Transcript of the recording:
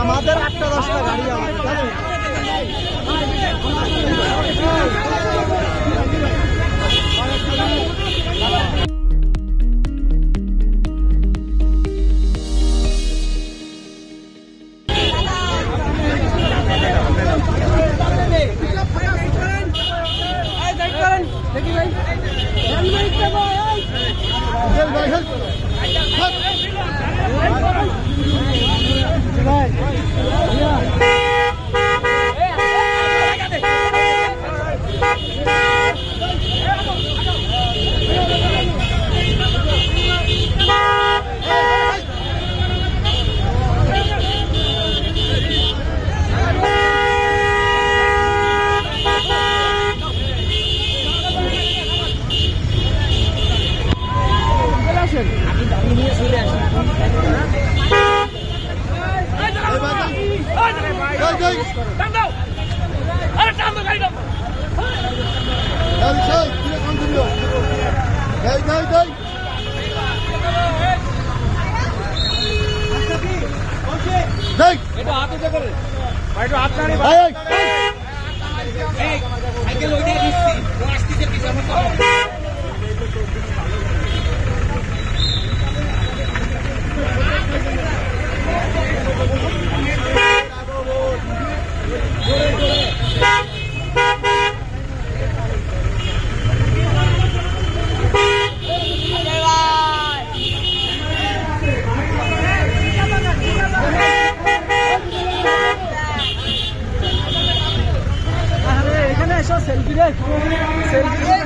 আমাদের আটটা দশটা গাড়ি আছে জানেন? একটু হাত উঠে করে। সাইকেল ওইটাই দিচ্ছি আসতেছে পিছনে सेल्फी।